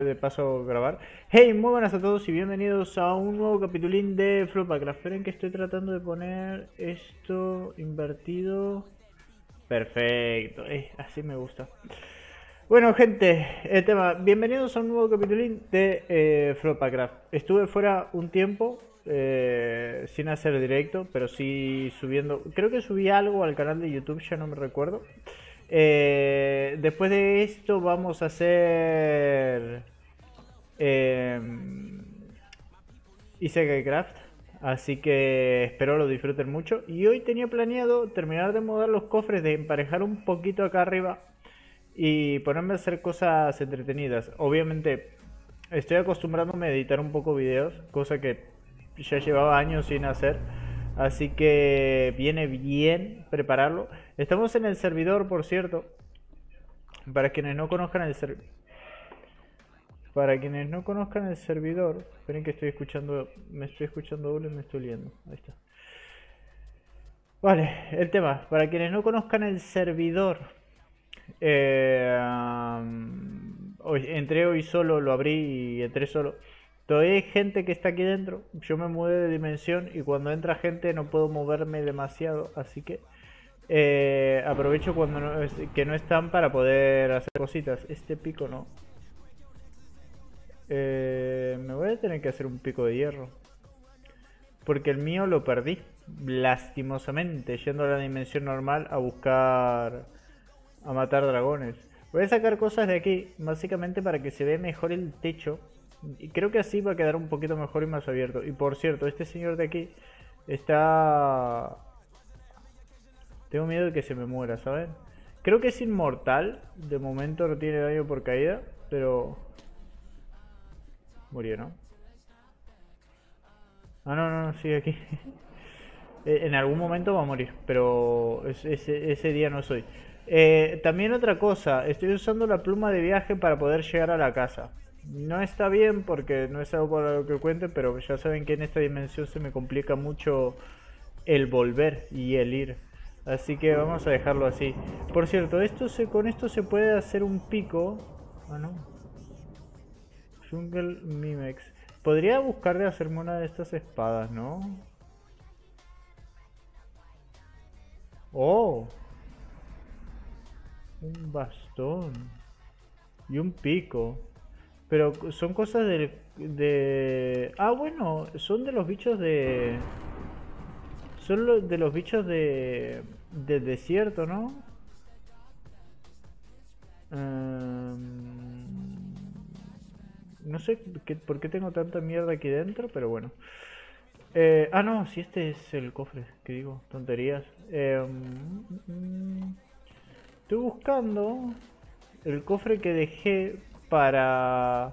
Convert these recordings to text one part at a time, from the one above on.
de paso grabar. Hey, muy buenas a todos y bienvenidos a un nuevo capitulín de Flopacraft. Esperen que estoy tratando de poner esto invertido. Perfecto, eh, así me gusta. Bueno, gente, el tema. Bienvenidos a un nuevo capitulín de eh, Flopacraft. Estuve fuera un tiempo eh, sin hacer directo, pero sí subiendo. Creo que subí algo al canal de YouTube, ya no me recuerdo. Eh, después de esto vamos a hacer eh, Isekai Craft. Así que espero lo disfruten mucho. Y hoy tenía planeado terminar de modar los cofres, de emparejar un poquito acá arriba y ponerme a hacer cosas entretenidas. Obviamente estoy acostumbrándome a editar un poco videos, cosa que ya llevaba años sin hacer. Así que viene bien prepararlo. Estamos en el servidor, por cierto. Para quienes no conozcan el servidor. Para quienes no conozcan el servidor. Esperen que estoy escuchando. Me estoy escuchando doble y me estoy liendo. Ahí está. Vale, el tema. Para quienes no conozcan el servidor. Eh, hoy, entré hoy solo, lo abrí y entré solo. Todavía hay gente que está aquí dentro. Yo me mudé de dimensión y cuando entra gente no puedo moverme demasiado. Así que eh, aprovecho cuando no, que no están para poder hacer cositas. Este pico no. Eh, me voy a tener que hacer un pico de hierro. Porque el mío lo perdí. Lastimosamente. Yendo a la dimensión normal a buscar... A matar dragones. Voy a sacar cosas de aquí. Básicamente para que se vea mejor el techo. Y creo que así va a quedar un poquito mejor y más abierto. Y por cierto, este señor de aquí está... Tengo miedo de que se me muera, ¿saben? Creo que es inmortal. De momento no tiene daño por caída, pero... Murió, ¿no? Ah, no, no, no, sigue aquí. en algún momento va a morir, pero ese, ese día no soy. Eh, también otra cosa, estoy usando la pluma de viaje para poder llegar a la casa. No está bien porque no es algo para lo que cuente, pero ya saben que en esta dimensión se me complica mucho el volver y el ir. Así que vamos a dejarlo así. Por cierto, esto se, con esto se puede hacer un pico. Ah, no. Jungle Mimex. Podría buscar de hacerme una de estas espadas, ¿no? Oh. Un bastón. Y un pico. Pero son cosas de, de... Ah, bueno, son de los bichos de... Son de los bichos de... Del desierto, ¿no? Um... No sé qué, por qué tengo tanta mierda aquí dentro, pero bueno. Eh, ah, no, si este es el cofre, que digo, tonterías. Eh, estoy buscando el cofre que dejé para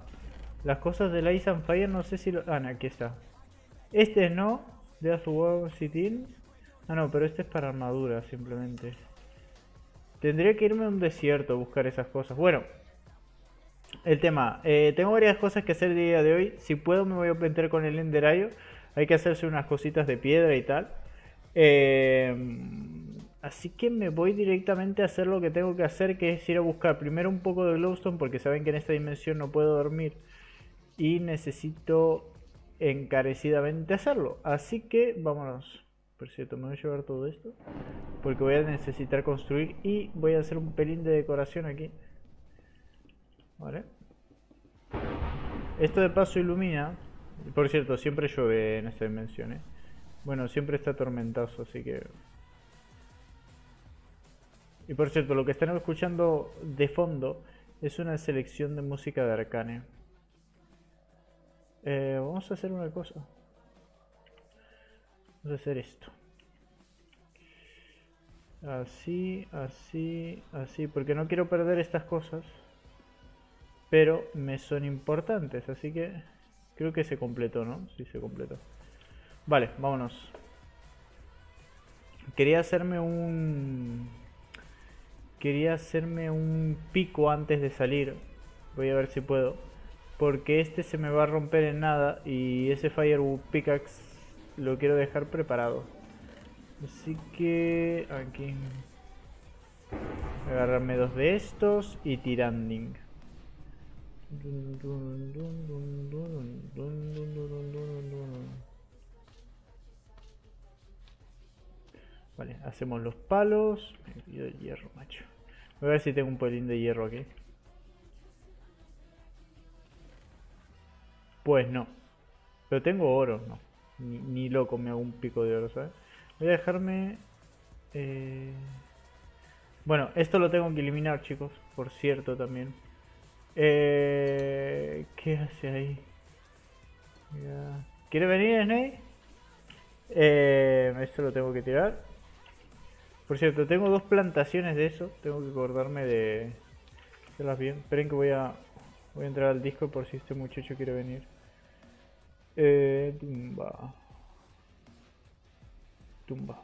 las cosas del Ice and Fire, no sé si lo... Ah, no, aquí está. Este no, de War City. Ah, no, pero este es para armadura, simplemente. Tendría que irme a un desierto a buscar esas cosas. Bueno, el tema. Eh, tengo varias cosas que hacer el día de hoy. Si puedo me voy a meter con el Enderayo. Hay que hacerse unas cositas de piedra y tal. Eh, así que me voy directamente a hacer lo que tengo que hacer, que es ir a buscar primero un poco de glowstone, porque saben que en esta dimensión no puedo dormir. Y necesito encarecidamente hacerlo. Así que vámonos. Por cierto, me voy a llevar todo esto. Porque voy a necesitar construir y voy a hacer un pelín de decoración aquí. Vale. Esto de paso ilumina. Por cierto, siempre llueve en esta dimensión. ¿eh? Bueno, siempre está tormentoso, así que... Y por cierto, lo que están escuchando de fondo es una selección de música de Arcane. Eh, vamos a hacer una cosa. Vamos a hacer esto. Así, así, así. Porque no quiero perder estas cosas. Pero me son importantes. Así que creo que se completó, ¿no? Sí, se completó. Vale, vámonos. Quería hacerme un quería hacerme un pico antes de salir. Voy a ver si puedo. Porque este se me va a romper en nada y ese Firewood Pickaxe lo quiero dejar preparado. Así que aquí agarrarme dos de estos y tiranding. Vale, hacemos los palos. Me el hierro, macho. Voy a ver si tengo un pelín de hierro aquí. Pues no. Pero tengo oro, no. Ni, ni loco me hago un pico de oro, ¿sabes? Voy a dejarme... eh, Bueno, esto lo tengo que eliminar, chicos. Por cierto, también. Eh... ¿Qué hace ahí? ¿Quiere venir, Snake? Eh... Esto lo tengo que tirar. Por cierto, tengo dos plantaciones de eso. Tengo que acordarme de... Hacerlas bien. Esperen que voy a... Voy a entrar al disco por si este muchacho quiere venir. Eh, tumba. Tumba.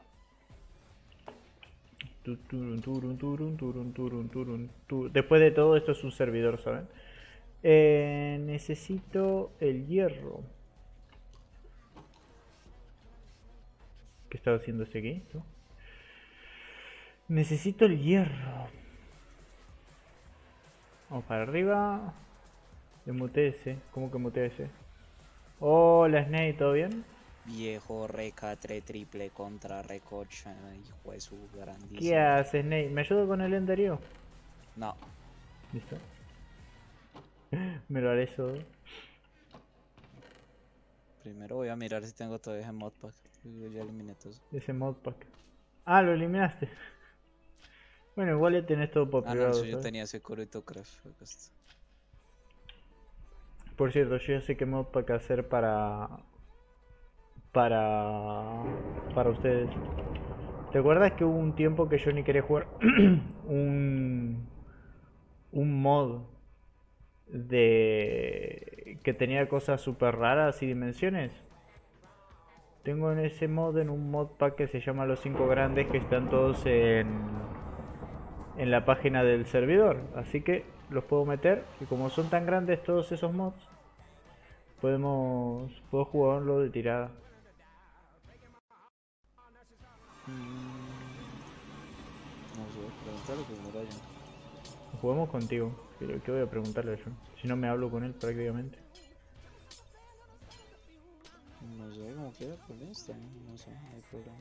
Después de todo esto es un servidor, ¿saben? Eh, necesito el hierro. ¿Qué estaba haciendo este aquí? ¿No? Necesito el hierro. Vamos para arriba. Demutese. ¿Cómo que mutese? Hola Snake, ¿todo bien? Viejo recatre triple contra recocha, hijo de su grandísimo. ¿Qué haces, Snake? ¿Me ayudo con el enderio? No, Listo. Me lo haré eso. primero voy a mirar si tengo todavía ese modpack. Yo ya eliminé todo. eso. Ese modpack. Ah, lo eliminaste. Bueno, igual ya tenés todo por Ah, no, privado. eso yo ¿sabes? tenía ese corito crash. Por cierto, yo ya sé qué modpack hacer para. Para. Para ustedes. ¿Te acuerdas que hubo un tiempo que yo ni quería jugar un. Un mod de. que tenía cosas super raras y dimensiones? Tengo en ese mod en un modpack que se llama Los 5 Grandes que están todos en. En la página del servidor. Así que los puedo meter y como son tan grandes todos esos mods, podemos. puedo jugarlo de tirada. Mm. Juguemos contigo. ¿Qué, qué voy a preguntarle yo? Si no me hablo con él prácticamente. No sé, quiera, pues listo, no, sé, no hay problema.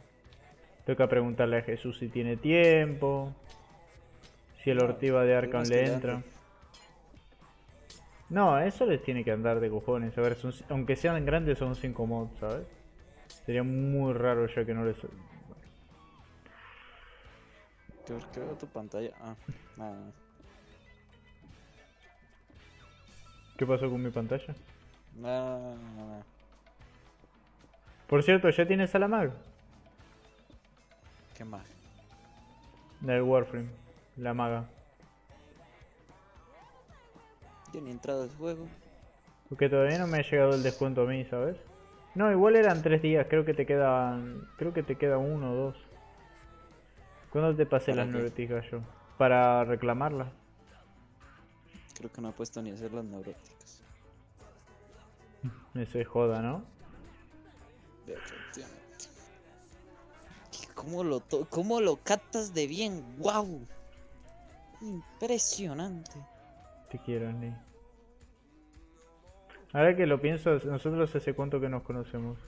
Que preguntarle a Jesús si tiene tiempo. Si el No, Ortiva de Arkham le entra. No, eso les tiene que andar de cojones. A ver, son- aunque sean grandes, son 5 mods, ¿sabes? Sería muy raro ya que no les. ¿Por qué veo tu pantalla? Ah, nada. ¿Qué pasó con mi pantalla? Nada, nada. Por cierto, ¿ya tienes a la mag? ¿Qué más? Del Warframe. La maga. Yo ni he entrado al juego. Porque todavía no me ha llegado el descuento a mí, ¿sabes? No, igual eran tres días, creo que te quedan. Creo que te queda uno o dos. ¿Cuándo te pasé ¿Para las neuróticas yo? Para reclamarla. Creo que no he puesto ni a hacer las neuróticas. Eso es joda, ¿no? Definitivamente. ¿Qué- ¿Cómo lo, to- ¿Cómo lo captas de bien? ¡Wow! Impresionante. Te quiero, Ney. Ahora que lo pienso, nosotros hace cuánto que nos conocemos.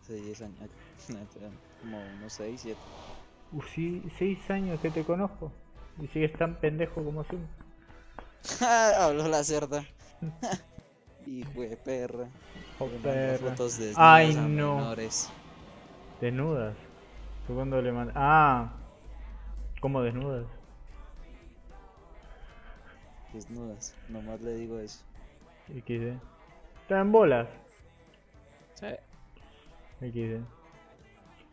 Hace 10 años. Como unos 6, 7. Uh, sí, seis años que te conozco. Y sigues tan pendejo como siempre. Habló la cerda. Hijo de perra. Oh, perra. fotos Ay, no. menores. Desnudas. ¿Tú cuándo le mandas? Ah, ¿cómo desnudas? Desnudas. Nomás le digo eso. XD. ¿Están en bolas? Sí. XD.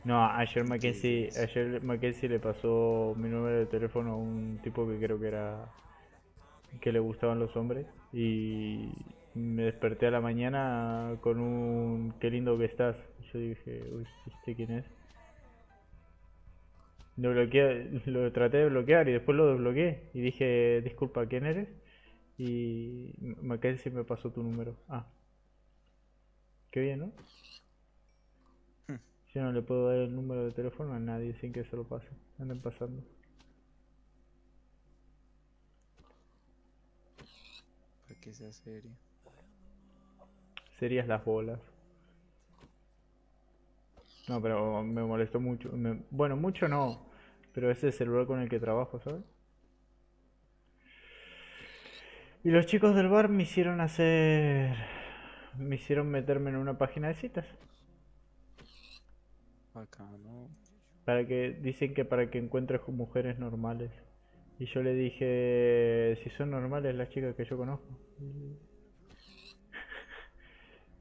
No, ayer Mackenzie, ayer Mackenzie le pasó mi número de teléfono a un tipo que creo que era que le gustaban los hombres y me desperté a la mañana con un qué lindo que estás. Y yo dije, uy, ¿este quién es? Lo bloqueé, lo traté de bloquear y después lo desbloqueé y dije, disculpa, ¿quién eres? Y Mackenzie me pasó tu número. Ah. Qué bien, ¿no? Hmm. Yo no le puedo dar el número de teléfono a nadie sin que se lo pase. Anden pasando. que sea serio. Serías las bolas. No, pero me molestó mucho. me- Bueno, mucho no. Pero ese es el celular con el que trabajo, ¿sabes? Y los chicos del bar me hicieron hacer... Me hicieron meterme en una página de citas. Acá, ¿no? Para que... Dicen que para que encuentres mujeres normales. Y yo le dije... Si son normales las chicas que yo conozco.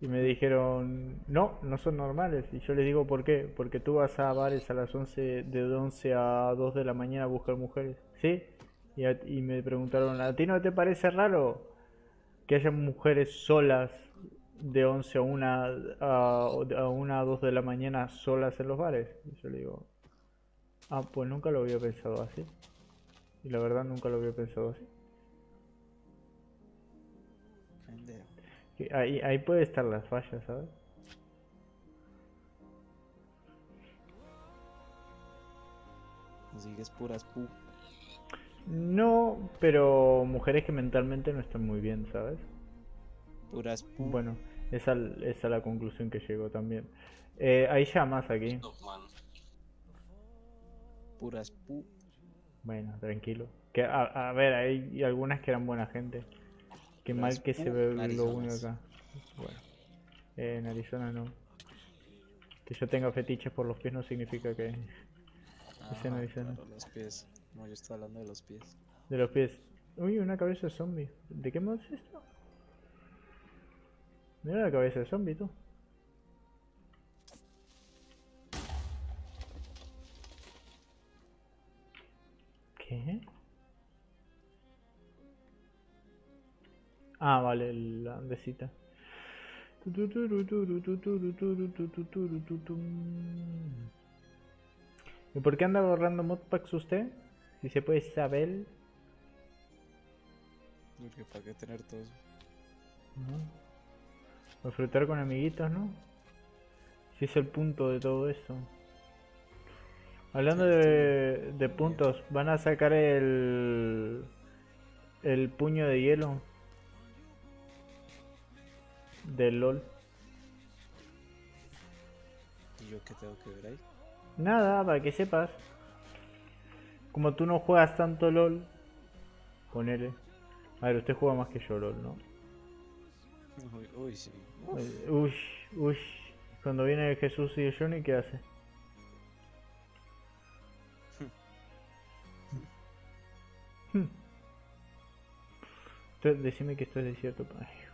Y me dijeron, no, no son normales. Y yo les digo, ¿por qué? Porque tú vas a bares a las 11, de 11 a 2 de la mañana a buscar mujeres. ¿Sí? Y, a- y me preguntaron, ¿a ti no te parece raro que haya mujeres solas de 11 a 1 a, a 1 a 2 de la mañana solas en los bares? Y yo le digo, ah, pues nunca lo había pensado así. Y la verdad nunca lo había pensado así. Que Ahí, ahí puede estar las fallas, ¿sabes? Así que es puras pu. No, pero mujeres que mentalmente no están muy bien, ¿sabes? Puras pu. Bueno, esa es la conclusión que llegó también. Eh, hay llamas aquí. Puras pu. Bueno, tranquilo. Que, a, a ver, hay algunas que eran buena gente. Qué Las mal que se ve lo único acá. Bueno, eh, en Arizona no. Que yo tenga fetiches por los pies no significa que... Ajá, dice nada. claro, los pies. No, yo estoy hablando de los pies. De los pies. Uy, una cabeza de zombie. ¿De qué modo es esto? Mira la cabeza de zombie, tú. Ah, vale, la andesita. ¿Y por qué anda borrando modpacks usted? Si se puede saber. Porque para qué tener todo eso. ¿no? Disfrutar con amiguitos, ¿no? Si es el punto de todo esto. Hablando de, de puntos, van a sacar el el puño de hielo del LOL. ¿Y yo qué tengo que ver ahí? Nada, para que sepas. Como tú no juegas tanto LOL, ponele. A ver, usted juega más que yo LOL, ¿no? Uy, uy, sí. Uy, uy. Cuando viene Jesús y Johnny, ¿qué hace? Hmm. Decime que esto es desierto. Ay,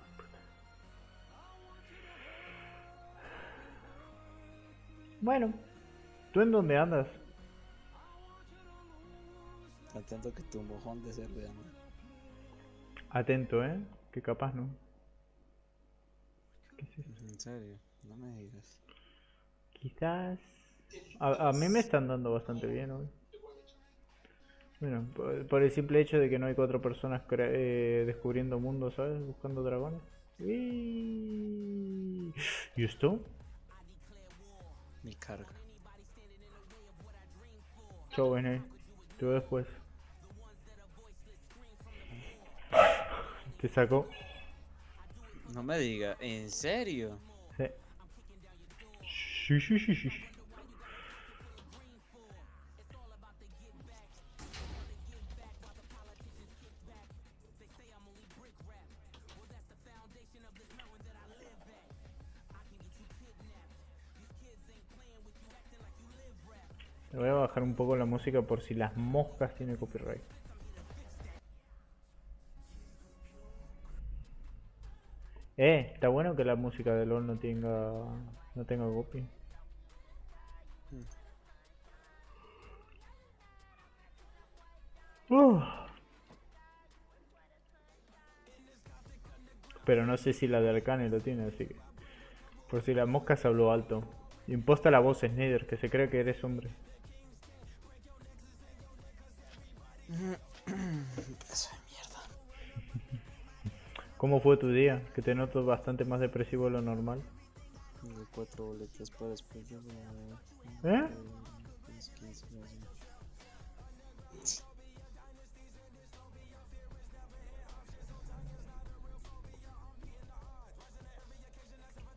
Bueno, ¿tú en dónde andas? Atento que tu mojón de ser de anda. Atento, ¿eh? Que capaz no. ¿Qué es eso? En serio, no me digas. Quizás. A, a mí me están dando bastante bien hoy. Bueno, por, por el simple hecho de que no hay cuatro personas crea- eh, descubriendo mundos, ¿sabes? Buscando dragones. Y... ¿Y esto? Mi carga. Chau, Bene. Te veo después. Te sacó. No me diga, ¿en serio? Sí. Sí, sí, sí, un poco la música por si las moscas tienen copyright. Eh, está bueno que la música de LOL no tenga no tenga copy. Uf. Pero no sé si la de Arcane lo tiene, así que. Por si la mosca se habló alto. Imposta la voz Snyder, que se cree que eres hombre. ¿Cómo fue tu día? Que te noto bastante más depresivo de lo normal. Tengo cuatro boletas para después de la... ¿Eh?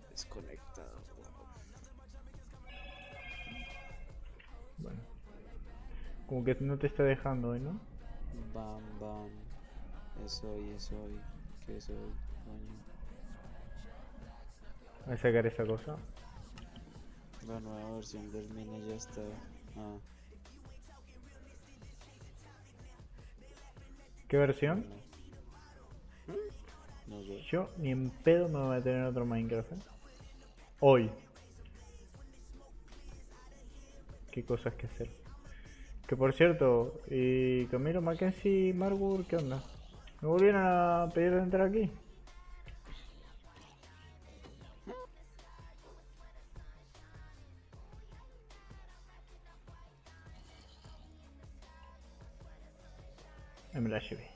Desconectado. Bueno. Como que no te está dejando hoy, ¿no? Bam, bam. Eso hoy, es hoy. ¿Qué es hoy? Coño. Voy a sacar esa cosa. La nueva versión del mini ya está. Ah, ¿Qué versión? no. No sé. Yo ni en pedo me voy a tener otro Minecraft. ¿eh? Hoy. Qué cosas que hacer. Que por cierto, y Camilo Mackenzie Margur, ¿qué onda? ¿Me volvieron a pedir de entrar aquí? Me la llevé.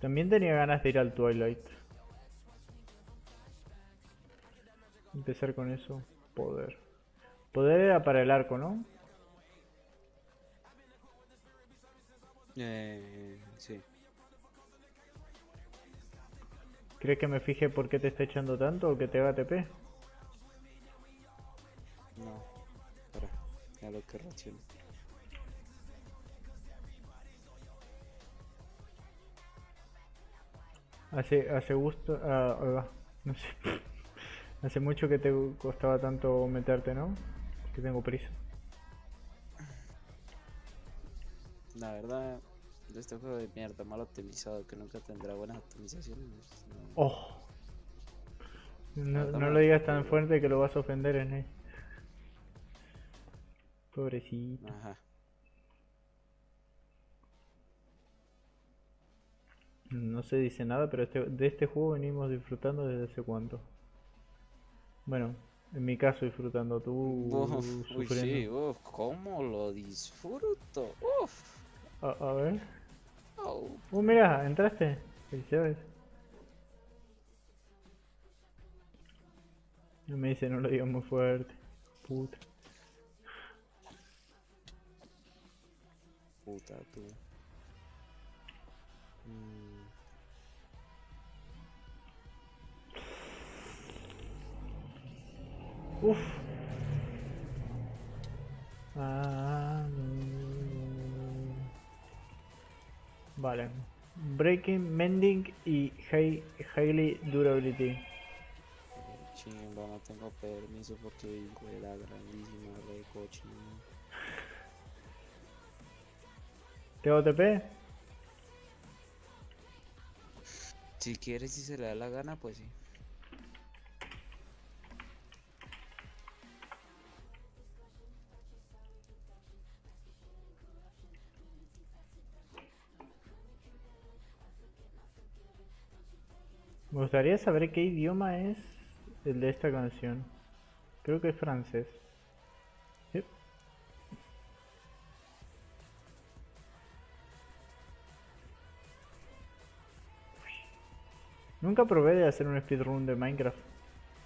También tenía ganas de ir al Twilight. Empezar con eso. Poder. Poder era para el arco, ¿no? Eh, sí. ¿Crees que me fije por qué te está echando tanto o que te haga TP? No. Para. A lo que reacciona. Hace, hace gusto. ah, va, no sé. Hace mucho que te costaba tanto meterte, ¿no? Que tengo prisa. La verdad, de este juego de mierda mal optimizado que nunca tendrá buenas optimizaciones. no. Oh. No, no lo digas tan fuerte que lo vas a ofender en él. Pobrecito. Ajá. No se dice nada, pero este, de este juego venimos disfrutando desde hace cuánto. Bueno, en mi caso disfrutando, tú Uf, uy, sí, uf, cómo lo disfruto. Uf. A, a ver. au. Uh, mira, entraste. Felicidades. No me dice, no lo digas muy fuerte. Puta. Puta tú. Mm, Uf. Ah. Vale. Breaking, Mending y high, Highly Durability. chimba, no tengo permiso porque hijo de la grandísima re cochino. ¿Te hago TP? Si quieres, si se le da la gana, pues sí. Me gustaría saber qué idioma es el de esta canción. Creo que es francés. Sí. Nunca probé de hacer un speedrun de Minecraft.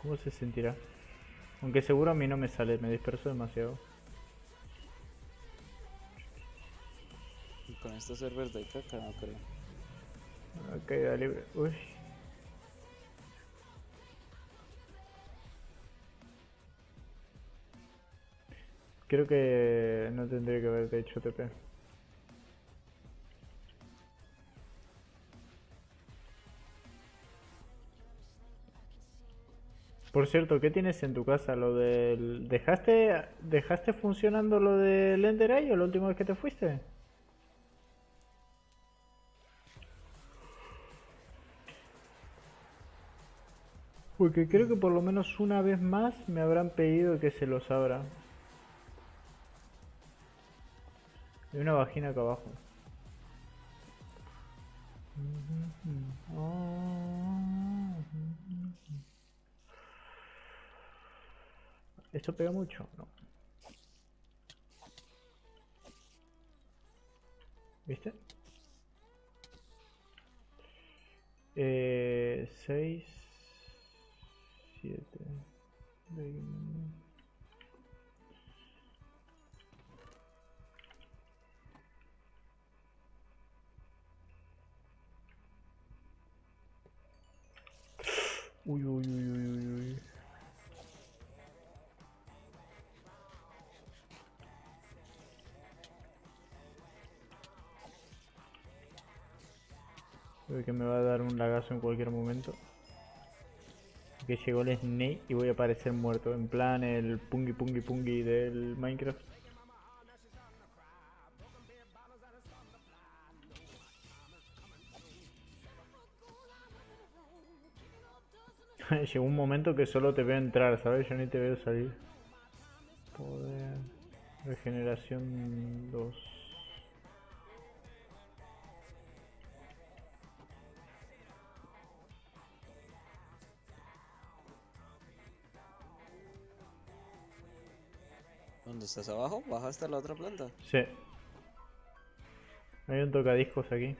¿Cómo se sentirá? Aunque seguro a mí no me sale, me disperso demasiado. Y con estos servers de caca, no creo. Ok, dale. Uy. Creo que no tendría que haberte hecho TP. Por cierto, ¿qué tienes en tu casa? Lo del... ¿Dejaste, dejaste funcionando lo del Ender Eye o la última vez que te fuiste? Porque creo que por lo menos una vez más me habrán pedido que se los abra. Hay una vagina acá abajo. ¿Esto pega mucho? No. ¿Viste? Eh, 6, 7, Uy, uy, uy, uy, uy. Creo que me va a dar un lagazo en cualquier momento. Que llegó el Snake y voy a aparecer muerto. En plan el pungi pungi pungi del Minecraft. Llegó un momento que solo te veo entrar, ¿sabes? Yo ni te veo salir. Poder. Regeneración 2. ¿Dónde estás abajo? ¿Bajaste a la otra planta? Sí. Hay un tocadiscos aquí.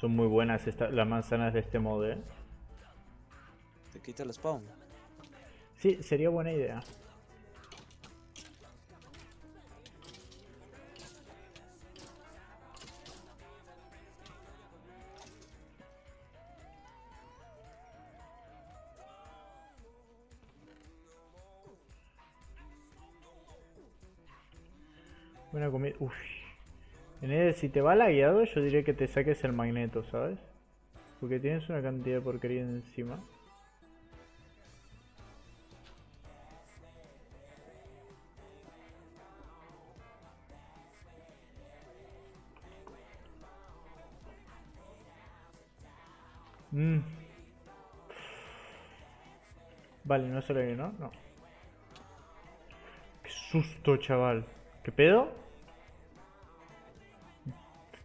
Son muy buenas esta- las manzanas de este modo, ¿eh? Te quita el spawn. Sí, sería buena idea. Buena comida. Uff. En el, si te va lagueado, yo diría que te saques el magneto, ¿sabes? Porque tienes una cantidad de porquería encima. Mm. Vale, no se le ¿no? No. Qué susto, chaval. ¿Qué pedo?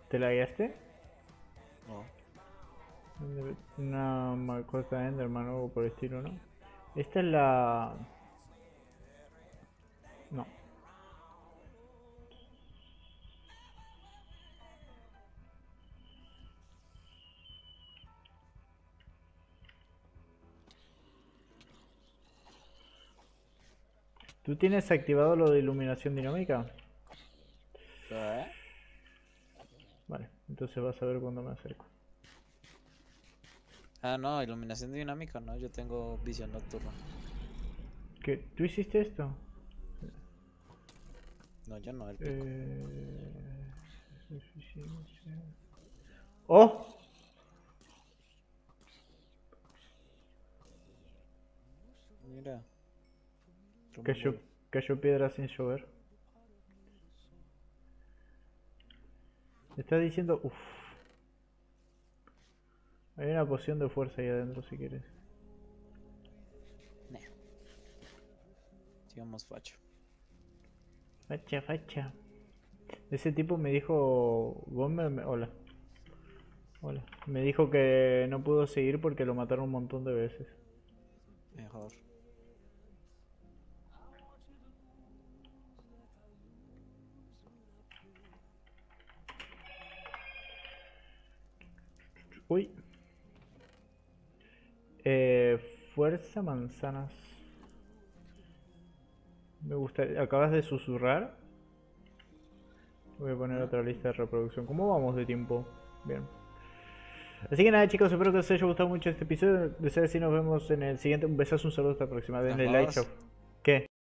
¿Te la guiaste? No. Una macota de Enderman o algo por el estilo, ¿no? Esta es la... ¿Tú tienes activado lo de iluminación dinámica? ¿Eh? Vale, entonces vas a ver cuando me acerco. Ah, no, iluminación dinámica, no. Yo tengo visión nocturna. ¿Qué? ¿Tú hiciste esto? No, yo no, el pico. Eh... eficiencia. ¡Oh! Mira. Cayó, piedra sin llover. Está diciendo... Uff. Hay una poción de fuerza ahí adentro si quieres. Nah. Sigamos facho. Facha, facha. Ese tipo me dijo... vos me- me- Hola. Hola. Me dijo que no pudo seguir porque lo mataron un montón de veces. Mejor. Uy. Eh, fuerza manzanas. Me gusta. ¿Acabas de susurrar? Voy a poner otra lista de reproducción. ¿Cómo vamos de tiempo? Bien. Así que nada chicos, espero que os haya gustado mucho este episodio. Deseo si nos vemos en el siguiente. Un besazo, un saludo hasta la próxima. Denle like, chao.